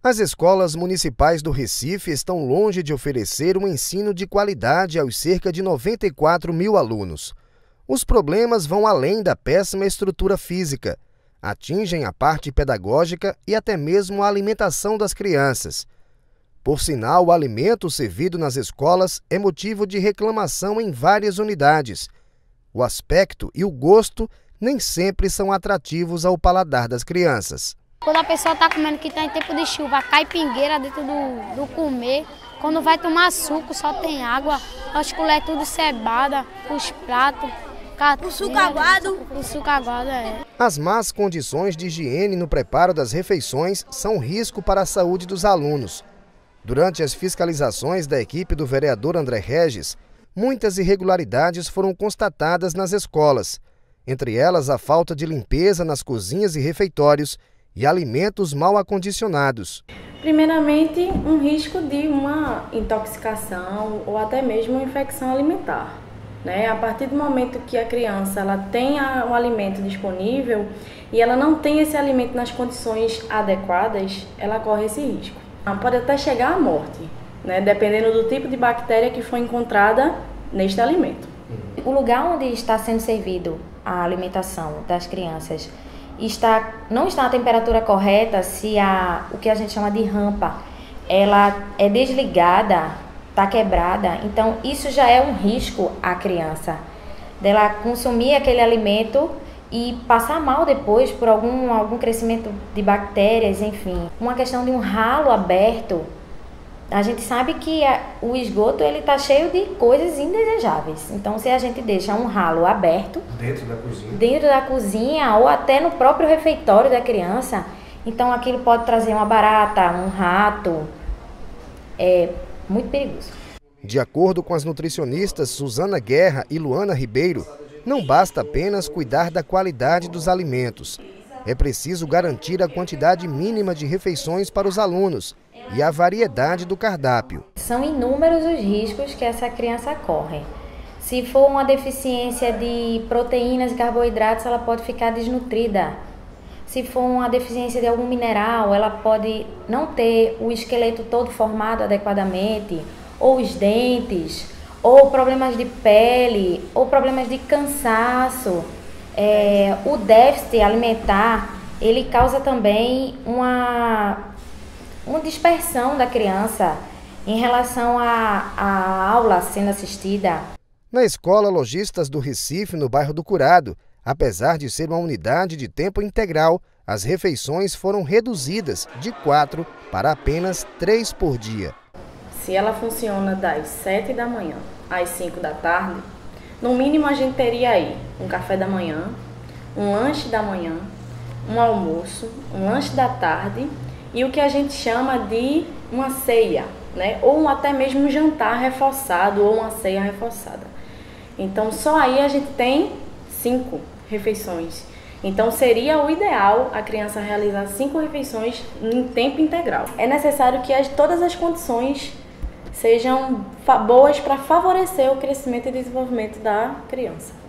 As escolas municipais do Recife estão longe de oferecer um ensino de qualidade aos cerca de 94 mil alunos. Os problemas vão além da péssima estrutura física, atingem a parte pedagógica e até mesmo a alimentação das crianças. Por sinal, o alimento servido nas escolas é motivo de reclamação em várias unidades. O aspecto e o gosto nem sempre são atrativos ao paladar das crianças. Quando a pessoa está comendo que está em tempo de chuva, cai pingueira dentro do, do comer. Quando vai tomar suco, só tem água. As colheres tudo cebada, os pratos. O suco aguado. O suco aguado, é. As más condições de higiene no preparo das refeições são risco para a saúde dos alunos. Durante as fiscalizações da equipe do vereador André Regis, muitas irregularidades foram constatadas nas escolas, entre elas a falta de limpeza nas cozinhas e refeitórios e alimentos mal acondicionados. Primeiramente, um risco de uma intoxicação ou até mesmo uma infecção alimentar. Né? A partir do momento que a criança ela tenha um alimento disponível e ela não tem esse alimento nas condições adequadas, ela corre esse risco. Pode até chegar à morte, né? dependendo do tipo de bactéria que foi encontrada neste alimento. O lugar onde está sendo servido a alimentação das crianças está, não está na temperatura correta, se a, o que a gente chama de rampa ela é desligada está quebrada, então isso já é um risco à criança dela consumir aquele alimento e passar mal depois por algum, algum crescimento de bactérias, enfim. Uma questão de um ralo aberto, a gente sabe que a, o esgoto ele está cheio de coisas indesejáveis. Então, se a gente deixa um ralo aberto dentro da cozinha, dentro da cozinha ou até no próprio refeitório da criança, então aquilo pode trazer uma barata, um rato, é muito perigoso. De acordo com as nutricionistas Suzana Guerra e Luana Ribeiro, não basta apenas cuidar da qualidade dos alimentos. É preciso garantir a quantidade mínima de refeições para os alunos e a variedade do cardápio. São inúmeros os riscos que essa criança corre. Se for uma deficiência de proteínas e carboidratos, ela pode ficar desnutrida. Se for uma deficiência de algum mineral, ela pode não ter o esqueleto todo formado adequadamente, ou os dentes, ou problemas de pele, ou problemas de cansaço. É, o déficit alimentar ele causa também uma, uma dispersão da criança em relação à, à aula sendo assistida. Na escola Logistas do Recife, no bairro do Curado, Apesar de ser uma unidade de tempo integral, as refeições foram reduzidas de quatro para apenas três por dia. Se ela funciona das sete da manhã às cinco da tarde, no mínimo a gente teria aí um café da manhã, um lanche da manhã, um almoço, um lanche da tarde e o que a gente chama de uma ceia, né? Ou até mesmo um jantar reforçado ou uma ceia reforçada. Então só aí a gente tem cinco refeições. Então seria o ideal a criança realizar cinco refeições em tempo integral. É necessário que as, todas as condições sejam boas para favorecer o crescimento e desenvolvimento da criança.